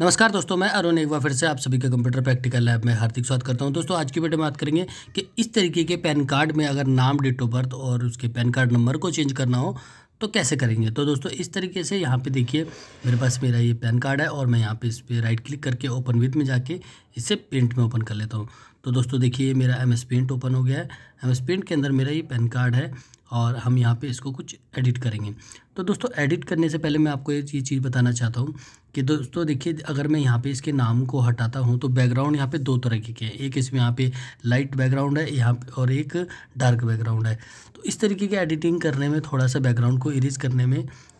नमस्कार दोस्तों, मैं अरुण एक बार फिर से आप सभी के कंप्यूटर प्रैक्टिकल लैब में हार्दिक स्वागत करता हूँ। दोस्तों, आज की वीडियो में बात करेंगे कि इस तरीके के पैन कार्ड में अगर नाम डेट ऑफ़ बर्थ और उसके पैन कार्ड नंबर को चेंज करना हो तो कैसे करेंगे? तो दोस्तों, इस तरीके से यहाँ पे देखिए, मेरे पास मेरा ये पैन कार्ड है और मैं यहाँ पे इस पर राइट क्लिक करके ओपन विथ में जाके इसे पेंट में ओपन कर लेता हूँ। तो दोस्तों, देखिए, मेरा एम एस पेंट ओपन हो गया है। एम एस पेंट के अंदर मेरा ये पैन कार्ड है। और हम यहाँ पे इसको कुछ एडिट करेंगे। तो दोस्तों एडिट करने से पहले मैं आपको ये चीज़ बताना चाहता हूँ कि दोस्तों देखिए, अगर मैं यहाँ पे इसके नाम को हटाता हूँ तो बैकग्राउंड यहाँ पे दो तरह के हैं। एक इसमें यहाँ पे लाइट बैकग्राउंड है, यहाँ पे और एक डार्क बैकग्राउंड है। तो इस तरीके की एडिटिंग करने में, थोड़ा सा बैकग्राउंड को इरेज करने में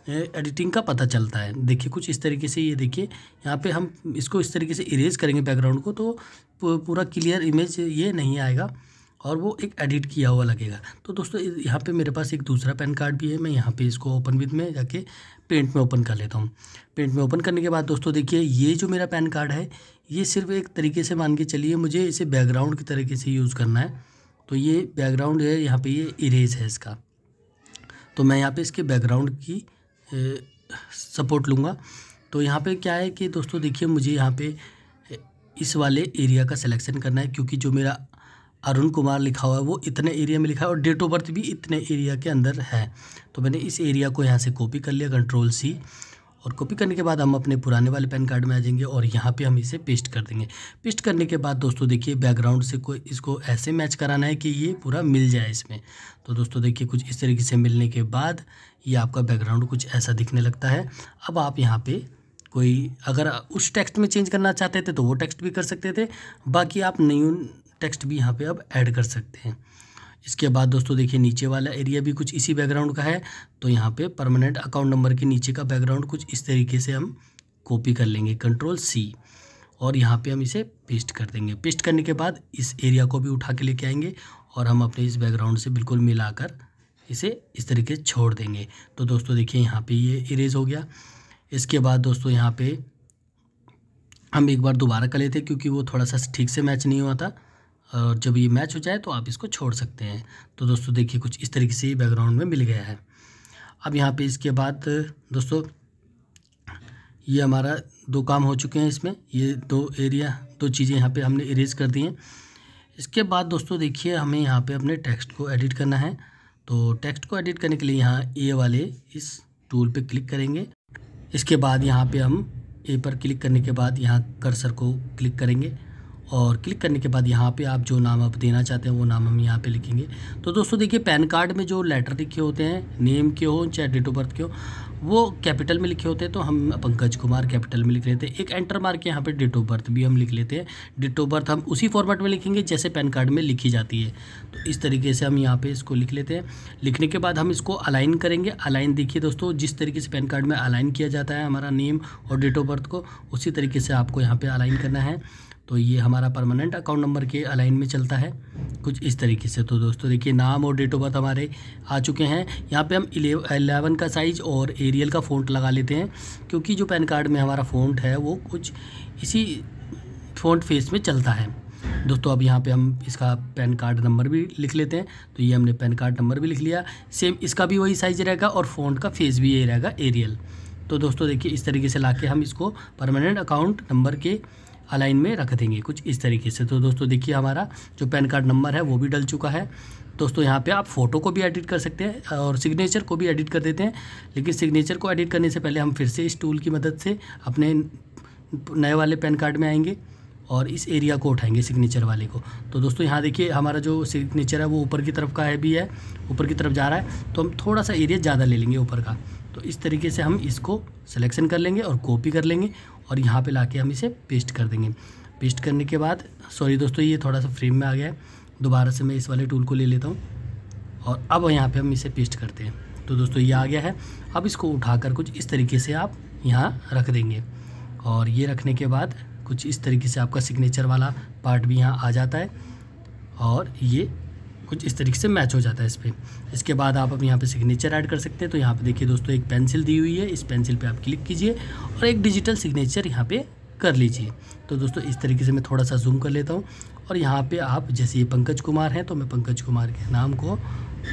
एडिटिंग का पता चलता है। देखिए, कुछ इस तरीके से ये देखिए, यहाँ पे हम इसको इस तरीके से इरेज करेंगे बैकग्राउंड को तो पूरा क्लियर इमेज ये नहीं आएगा। और वो एक एडिट किया हुआ लगेगा। तो दोस्तों यहाँ पे मेरे पास एक दूसरा पैन कार्ड भी है, मैं यहाँ पे इसको ओपन विद में जाके पेंट में ओपन कर लेता हूँ। पेंट में ओपन करने के बाद दोस्तों, देखिए, ये जो मेरा पैन कार्ड है, ये सिर्फ़ एक तरीके से मान के चलिए, मुझे इसे बैकग्राउंड की तरीके से यूज़ करना है। तो ये बैकग्राउंड है, यहाँ पर ये इरेज है इसका। तो मैं यहाँ पर इसके बैकग्राउंड की सपोर्ट लूँगा। तो यहाँ पर क्या है कि दोस्तों, देखिए, मुझे यहाँ पर इस वाले एरिया का सिलेक्शन करना है, क्योंकि जो मेरा अरुण कुमार लिखा हुआ है, वो इतने एरिया में लिखा है और डेट ऑफ़ बर्थ भी इतने एरिया के अंदर है। तो मैंने इस एरिया को यहाँ से कॉपी कर लिया कंट्रोल सी और कॉपी करने के बाद हम अपने पुराने वाले पैन कार्ड में आ जाएँगे और यहाँ पे हम इसे पेस्ट कर देंगे। पेस्ट करने के बाद दोस्तों देखिए बैकग्राउंड से कोई इसको ऐसे मैच कराना है कि ये पूरा मिल जाए इसमें। तो दोस्तों देखिए, कुछ इस तरीके से मिलने के बाद ये आपका बैकग्राउंड कुछ ऐसा दिखने लगता है। अब आप यहाँ पर कोई अगर उस टेक्स्ट में चेंज करना चाहते थे तो वो टेक्स्ट भी कर सकते थे। बाकी आप न्यू टेक्स्ट भी यहाँ पे अब ऐड कर सकते हैं। इसके बाद दोस्तों देखिए नीचे वाला एरिया भी कुछ इसी बैकग्राउंड का है तो यहाँ पे परमानेंट अकाउंट नंबर के नीचे का बैकग्राउंड कुछ इस तरीके से हम कॉपी कर लेंगे कंट्रोल सी और यहाँ पे हम इसे पेस्ट कर देंगे। पेस्ट करने के बाद इस एरिया को भी उठा के लेके आएँगे और हम अपने इस बैकग्राउंड से बिल्कुल मिलाकर इसे इस तरीके से छोड़ देंगे। तो दोस्तों देखिए यहाँ पे ये इरेज हो गया। इसके बाद दोस्तों यहाँ पे हम एक बार दोबारा कर लेते क्योंकि वो थोड़ा सा ठीक से मैच नहीं हुआ था। और जब ये मैच हो जाए तो आप इसको छोड़ सकते हैं। तो दोस्तों, देखिए कुछ इस तरीके से बैकग्राउंड में मिल गया है। अब यहाँ पे इसके बाद, दोस्तों, ये हमारा दो काम हो चुके हैं इसमें। ये दो एरिया दो चीज़ें यहाँ पे हमने इरेज कर दी हैं। इसके बाद, दोस्तों, देखिए, हमें यहाँ पे अपने टेक्स्ट को एडिट करना है। तो टेक्स्ट को एडिट करने के लिए यहाँ ए वाले इस टूल पे क्लिक करेंगे। इसके बाद यहाँ पे हम ए पर क्लिक करने के बाद यहाँ कर्सर को क्लिक करेंगे। और क्लिक करने के बाद यहाँ पे आप जो नाम आप देना चाहते हैं, वो नाम हम यहाँ पे लिखेंगे। तो दोस्तों देखिए, पैन कार्ड में जो लेटर लिखे होते हैं, नेम के हो, चाहे डेट ऑफ़ बर्थ के हो, वो कैपिटल में लिखे होते हैं तो हम पंकज कुमार कैपिटल में लिख लेते हैं। एक एंटर मार के यहाँ पे डेट ऑफ़ बर्थ भी हम लिख लेते हैं। डेट ऑफ़ बर्थ हम उसी फॉर्मेट में लिखेंगे, जैसे पैन कार्ड में लिखी जाती है। तो इस तरीके से हम यहाँ पे इसको लिख लेते हैं। लिखने के बाद हम इसको अलाइन करेंगे। अलाइन देखिए दोस्तों, जिस तरीके से पैन कार्ड में अलाइन किया जाता है हमारा नेम और डेट ऑफ़ बर्थ को, उसी तरीके से आपको यहाँ पर अलाइन करना है। तो ये हमारा परमानेंट अकाउंट नंबर के अलाइन में चलता है। कुछ इस तरीके से। तो दोस्तों, देखिए, नाम और डेट ऑफ़ बर्थ हमारे आ चुके हैं। यहाँ पे हम एलेवन का साइज़ और एरियल का फ़ॉन्ट लगा लेते हैं, क्योंकि जो पैन कार्ड में हमारा फ़ॉन्ट है, वो कुछ इसी फ़ॉन्ट फेस में चलता है। दोस्तों, अब यहाँ पे हम इसका पैन कार्ड नंबर भी लिख लेते हैं। तो ये हमने पैन कार्ड नंबर भी लिख लिया। सेम इसका भी वही साइज़ रहेगा और फ़ॉन्ट का फेस भी यही रहेगा एरियल तो दोस्तों, देखिए, इस तरीके से ला हम इसको परमानेंट अकाउंट नंबर के अलाइन में रख देंगे कुछ इस तरीके से। तो दोस्तों, देखिए हमारा जो पैन कार्ड नंबर है, वो भी डल चुका है। दोस्तों, यहाँ पे आप फ़ोटो को भी एडिट कर सकते हैं और सिग्नेचर को भी एडिट कर देते हैं। लेकिन सिग्नेचर को एडिट करने से पहले हम फिर से इस टूल की मदद से अपने नए वाले पैन कार्ड में आएँगे और इस एरिया को उठाएँगे सिग्नेचर वाले को। तो दोस्तों, यहाँ देखिए हमारा जो सिग्नेचर है, वो ऊपर की तरफ़ का है भी है, ऊपर की तरफ़ जा रहा है। तो हम थोड़ा सा एरिया ज़्यादा ले लेंगे ऊपर का। तो इस तरीके से हम इसको सिलेक्शन कर लेंगे और कॉपी कर लेंगे और यहाँ पे लाके हम इसे पेस्ट कर देंगे। पेस्ट करने के बाद सॉरी दोस्तों, ये थोड़ा सा फ्रेम में आ गया है। दोबारा से मैं इस वाले टूल को ले लेता हूँ और अब यहाँ पे हम इसे पेस्ट करते हैं। तो दोस्तों, ये आ गया है। अब इसको उठाकर कुछ इस तरीके से आप यहाँ रख देंगे और ये रखने के बाद कुछ इस तरीके से आपका सिग्नेचर वाला पार्ट भी यहाँ आ जाता है और ये कुछ इस तरीके से मैच हो जाता है इस पर इसके बाद आप अब यहाँ पे सिग्नेचर ऐड कर सकते हैं। तो यहाँ पे देखिए दोस्तों, एक पेंसिल दी हुई है। इस पेंसिल पे आप क्लिक कीजिए और एक डिजिटल सिग्नेचर यहाँ पे कर लीजिए। तो दोस्तों, इस तरीके से मैं थोड़ा सा जूम कर लेता हूँ। और यहाँ पे आप, जैसे ये पंकज कुमार हैं तो मैं पंकज कुमार के नाम को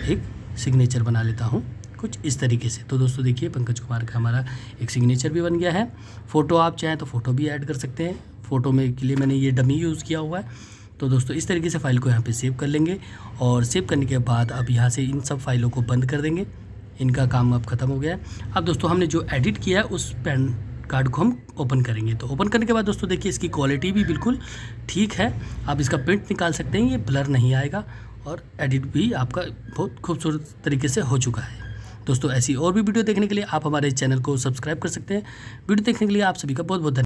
एक सिग्नेचर बना लेता हूँ। कुछ इस तरीके से। तो दोस्तों, देखिए पंकज कुमार का हमारा एक सिग्नेचर भी बन गया है। फ़ोटो आप चाहें तो फ़ोटो भी ऐड कर सकते हैं। फ़ोटो में के लिए मैंने ये डमी यूज़ किया हुआ है। तो दोस्तों, इस तरीके से फ़ाइल को यहाँ पे सेव कर लेंगे और सेव करने के बाद अब यहाँ से इन सब फाइलों को बंद कर देंगे। इनका काम अब ख़त्म हो गया है। अब दोस्तों, हमने जो एडिट किया है, उस पैन कार्ड को हम ओपन करेंगे। तो ओपन करने के बाद दोस्तों, देखिए, इसकी क्वालिटी भी बिल्कुल ठीक है। आप इसका प्रिंट निकाल सकते हैं, ये ब्लर नहीं आएगा और एडिट भी आपका बहुत खूबसूरत तरीके से हो चुका है। दोस्तों, ऐसी और भी वीडियो देखने के लिए आप हमारे चैनल को सब्सक्राइब कर सकते हैं। वीडियो देखने के लिए आप सभी का बहुत बहुत धन्यवाद।